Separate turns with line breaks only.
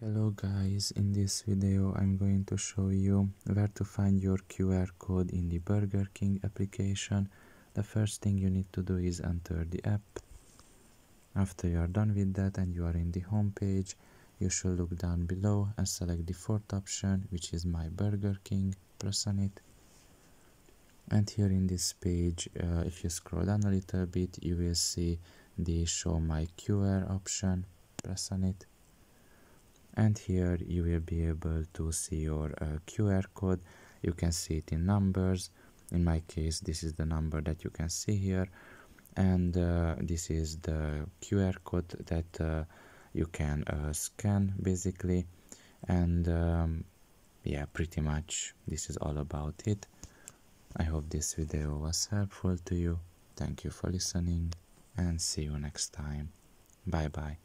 Hello guys, in this video I'm going to show you where to find your QR code in the Burger King application. The first thing you need to do is enter the app. After you are done with that and you are in the home page, you should look down below and select the fourth option which is My Burger King, press on it. And here in this page, uh, if you scroll down a little bit, you will see the Show My QR option, press on it and here you will be able to see your uh, QR code. You can see it in numbers. In my case this is the number that you can see here. And uh, this is the QR code that uh, you can uh, scan basically. And um, yeah pretty much this is all about it. I hope this video was helpful to you. Thank you for listening and see you next time. Bye bye